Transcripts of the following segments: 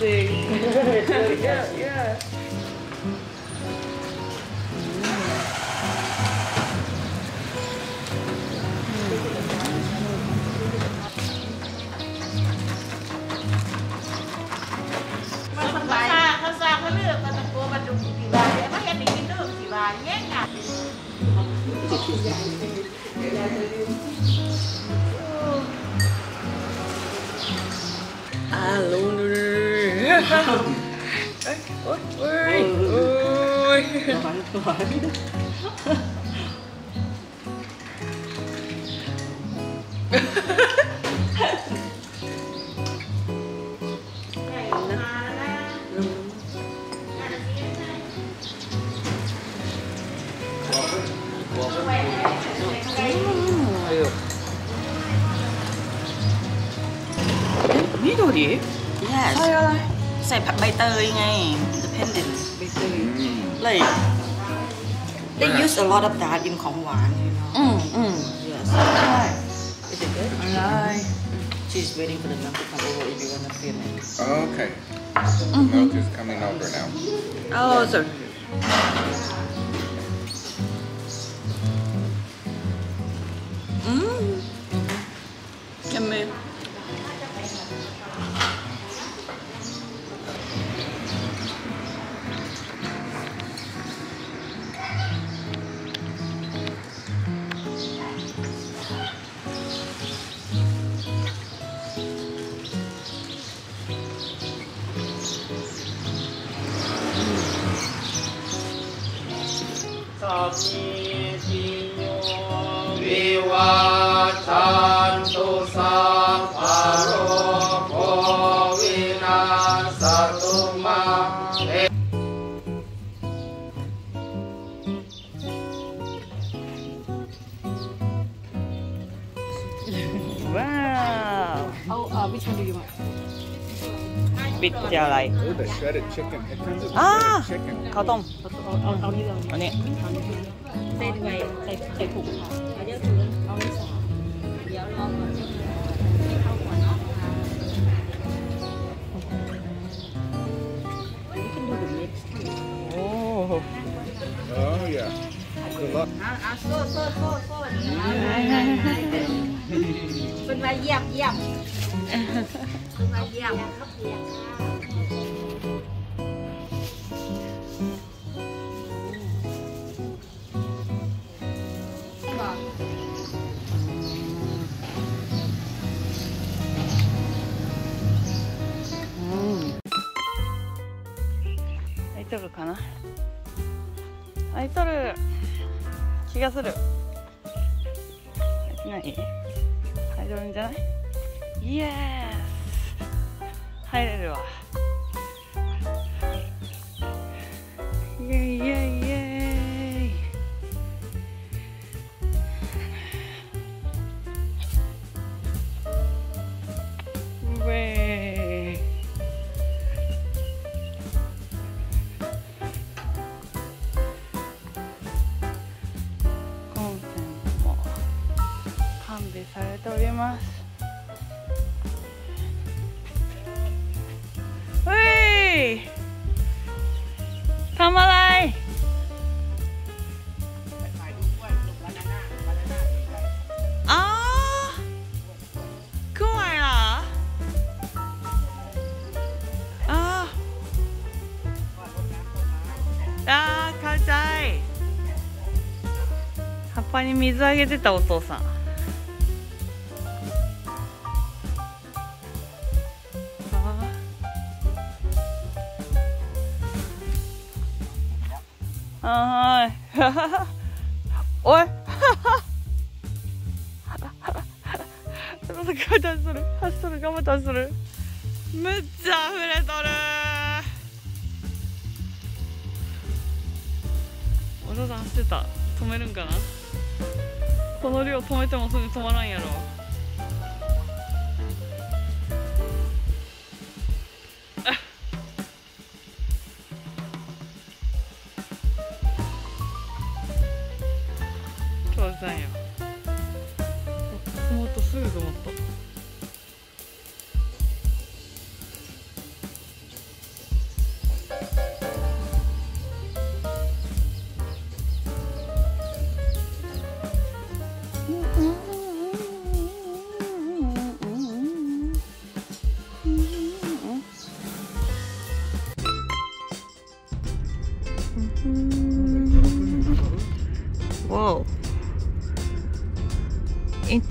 amazing. Yeah, yeah. Alô. โกนมาดูสีบาเนี่ยไม่เห็นมีกินเรื่องสีบาแย่งอ่ะ อ่าลงเลยเอ้ยโอ้ยโอ้ยโอ้ย หวานหวา ผักใบเตยไง independent ใบเตย like they use a lot of that in ของหวาน you know อืมอืม yes ใช่ is it good อะไร she's waiting for the milk to come over if you wanna film it Okay. Milk is coming over now. โอ้ สัพพิติโยวิวัชชันตุสัพพะโรโควินาศตุมาเต ว้าว เอาเอ่อวิชาดีมา ปิดจะอะไร Oh, the shredded chicken. It comes with the Ah. shredded chicken. ข้าวต้มเอาเอาเอานี่เลยอันนี้ใส่ด้วยใส่ใส่ถุงค่ะเอาเดี๋ยวถุงเอานี่สามเดี๋ยวรอก่อนให้เข้าก่อนเนาะ You can do the mix โอ้ Oh, yeah. Good luck. อะอะโซ่โซ่โซ่โซ่เป็นมาเยี่ยมเยี่ยม 丈夫かな？開いとる気がする。開いてない？開いとるんじゃない？イエス！入れるわ。イエイイエイ。たまらいあー怖いな。あー。あー買いたい。葉っぱに水あげてたお父さん。はーい。おい。ガマタンする。走っとるガマタンするむっちゃ溢れとる。お父さん走ってた。止めるんかな？この量止めてもすぐ止まらんやろ。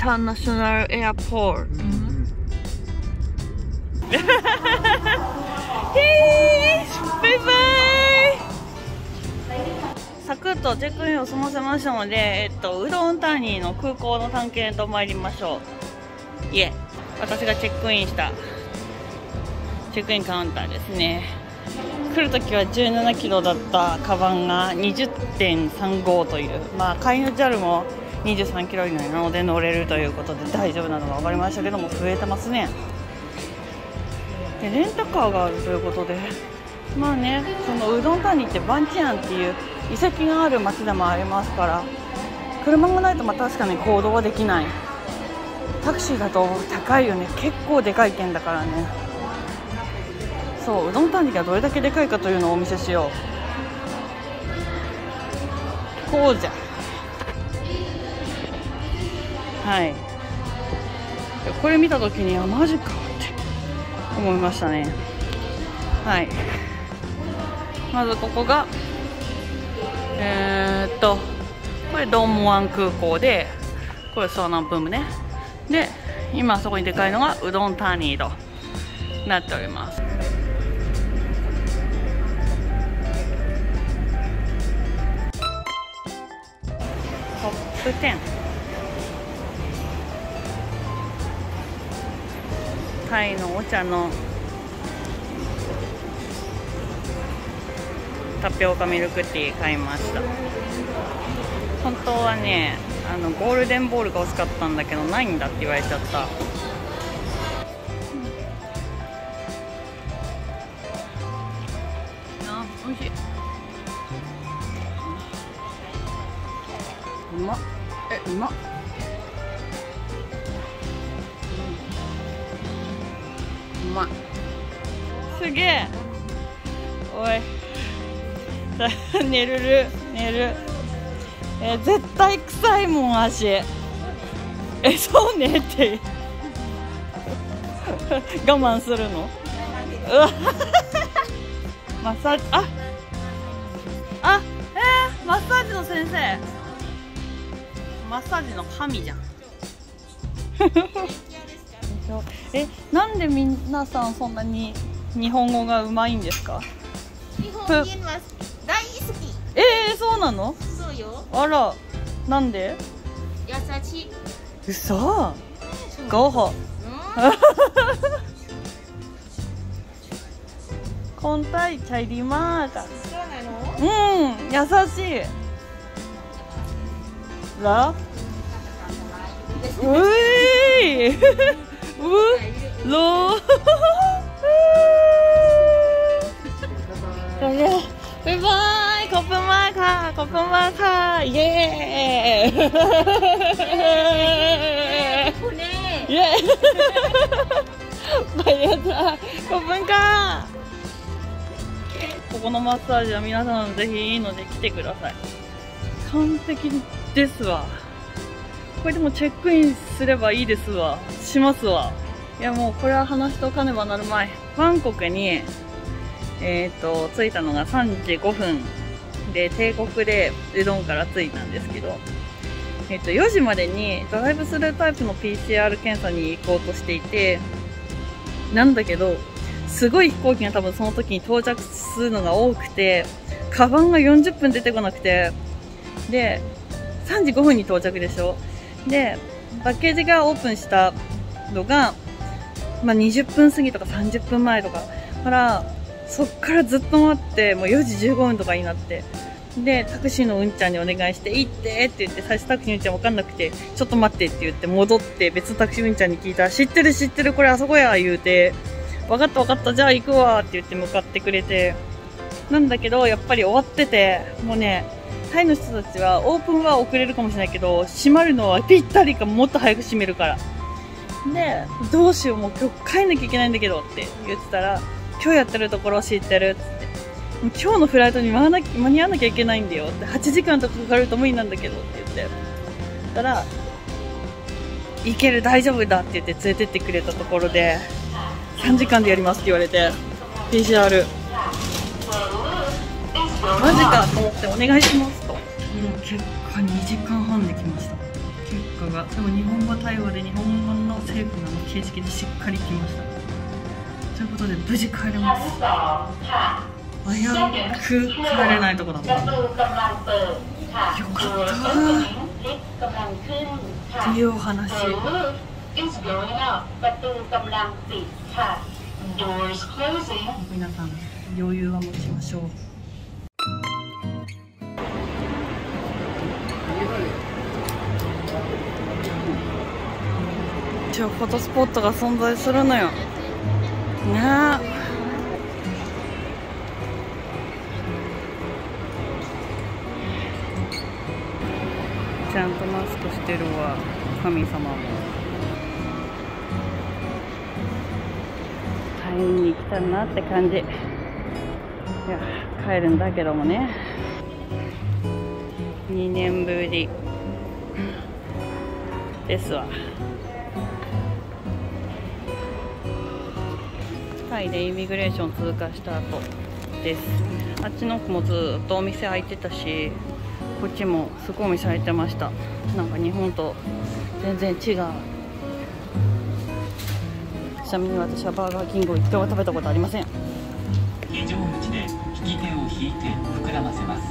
インターナショナルエアポート。へーバイバイサクッとチェックインを済ませましたので、えっと、うどんターニーの空港の探検と参りましょう。いえ、私がチェックインしたチェックインカウンターですね。来るときは17キロだったカバンが20.35という、まあ、飼い主 JAL も23キロ以内なので乗れるということで大丈夫なのが分かりましたけども増えてますね。でレンタカーがあるということでまあねそのうどん谷ってバンチアンっていう遺跡がある町でもありますから車がないとまあ確かに行動はできない。タクシーだと高いよね。結構でかい県だからね。そううどん谷がどれだけでかいかというのをお見せしよう。こうじゃ。はい。これ見た時にあマジかって思いましたね。はい。まずここがえー、っとこれドンモアン空港でこれソーナンプームね。で今そこにでかいのがうどんターニーとなっております。トップ10タイのお茶のタピオカミルクティー買いました。本当はねあのゴールデンボールが欲しかったんだけどないんだって言われちゃった。あ美味しい。うまっ。えうまっすげえ。おい。寝るる。寝る。えー絶対臭いもん足。えそうねって。我慢するの？うわ。マッサージ。あ。あ。えー、マッサージの先生。マッサージの神じゃん。えなんで皆さんそんなに日本語がうまいんですか？日本人は大好き。えー、そうなの？そうよ。あらなんで？優しい、嘘。ゴーホ。コンタイチャイリマーガそうなの？うん優しい。ラ？ういう バイバイコップマーカーコップマー。カーイエーイこれイエーイバイヤーだ。コップンカーここのマッサージは皆さんぜひいいので来てください。完璧ですわ。これでもチェックインすればいいですわ。しますわ。いやもうこれは話しとかねばなるまい。バンコクにえっ、と着いたのが3時5分。で帝国でうどんから着いたんですけど。えっ、と4時までにドライブスルータイプの PCR 検査に行こうとしていて。なんだけどすごい飛行機が多分その時に到着するのが多くてカバンが40分出てこなくて。で3時5分に到着でしょ。でパッケージがオープンしたのが、まあ、20分過ぎとか30分前とか。からそっからずっと待ってもう4時15分とかになって。でタクシーのうんちゃんにお願いして行ってって言って最初タクシーのうんちゃん分かんなくてちょっと待ってって言って戻って別のタクシーうんちゃんに聞いたら知ってる知ってるこれあそこや言うて。分かった分かったじゃあ行くわって言って向かってくれて。なんだけどやっぱり終わっててもうねタイの人たちはオープンは遅れるかもしれないけど閉まるのはぴったりかもっと早く閉めるから。でどうしようもう今日帰んなきゃいけないんだけどって言ってたら今日やってるところ知ってる？っつってもう今日のフライトに間に合わなきゃいけないんだよって。8時間とかかかると無理なんだけどって言って。たら行ける大丈夫だって言って連れてってくれたところで3時間でやりますって言われて PCR マジかと思ってお願いしますと。結果2時間半で来ました。結果がでも日本語対応で日本語の政府の形式でしっかり来ました。ことで無事帰れます。危うく帰れないとこだっよかった。っていうお話。皆さん。余裕は持ちましょう一応フォトスポットが存在するのよ。ね。えちゃんとマスクしてるわ神様も。会いに来たなって感じ。いや帰るんだけどもね。2年ぶりですわ。タイでイミグレーション通過した後です。あっちの奥もずっとお店開いてたしこっちもすごいお店開いてました。なんか日本と全然違う。ちなみに私はバーガーキングを一回も食べたことありません。非常口で引き手を引いて膨らませます